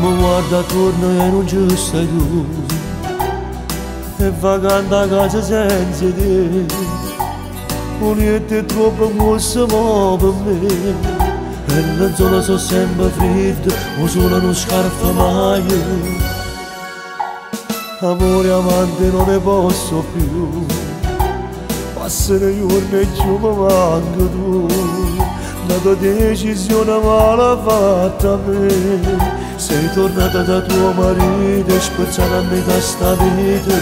Më guarda attorno e non ci stai tu. E vagando a casa senza te. Niente troppo mossa per me. E la zona so sempre fredda O solo non scarfa mai. Amore amante non ne posso più. Passano giorni e giù mi manca tu. La tua decisione male fatta a me sei tornata da tuo marito e spezzata a metà sta vita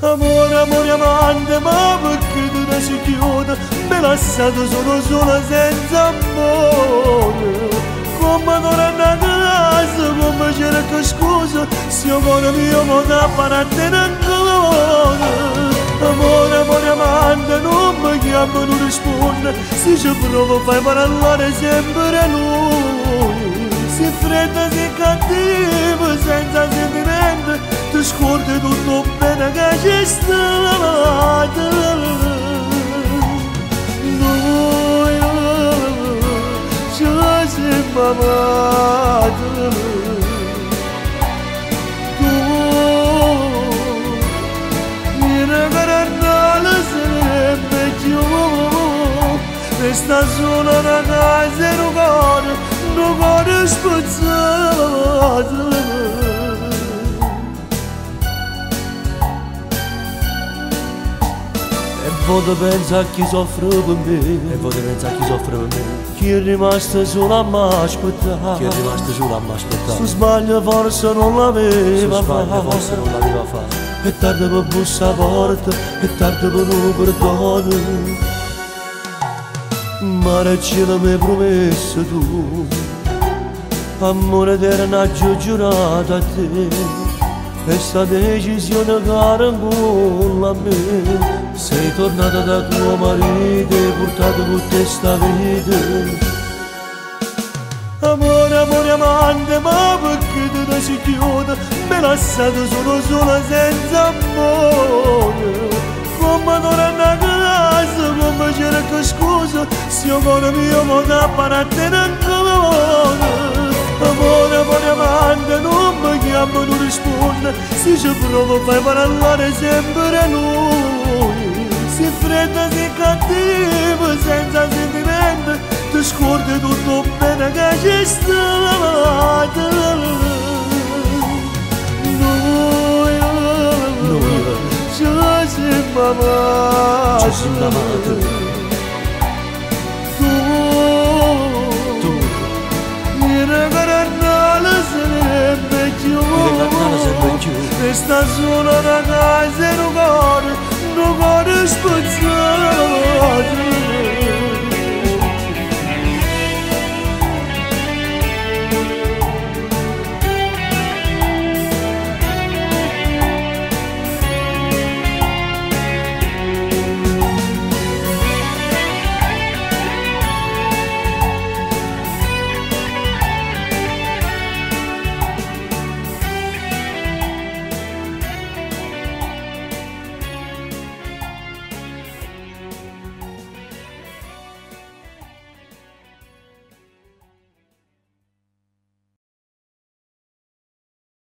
Amore, amore amante, ma perché tu non si chiude Mi lasciato solo sola senza amore. Come non è casa, come c'era che scusa Se cuore mio mo da parate ancora Amore, amore amante, non mi chiamo, non risponde Se ci provo fai parlare sempre scordi tutto bene che c'è stato. Noi ci siamo amati. Tu, questa sola ragazza vado pensa chi soffre per me E vado pensa chi soffre per me Chi è rimasto solo a m'aspettare Chi è rimasto solo a m'aspettare Su sbaglio forse non l'aveva Su sbaglio forse non l'aveva fatto È tardi per bussare porta È tardi per un perdono Mare cielo mi hai promesso tu Amore eterno giurato a te Questa decisione cara con a me. Sei tornata da tuo marito e portato con te sta vita. Amore, amore amante, ma perché te ne si chiude? Mi lasciato solo sola senza amore. Come non è una casa, come c'era che scusa Se io cuore mio mo da parate ancora Amore, amore amante, non mi chiamo, non risponde. Se ci provo fai parlare sempre lui. Si fredda, si cattivo, senza sentimento. Ti scordi tutto bene che c'è stato Noi, Noi. ci siamo amati Ci siamo amati Questa sola ragazza non vuole, non vuole spazzare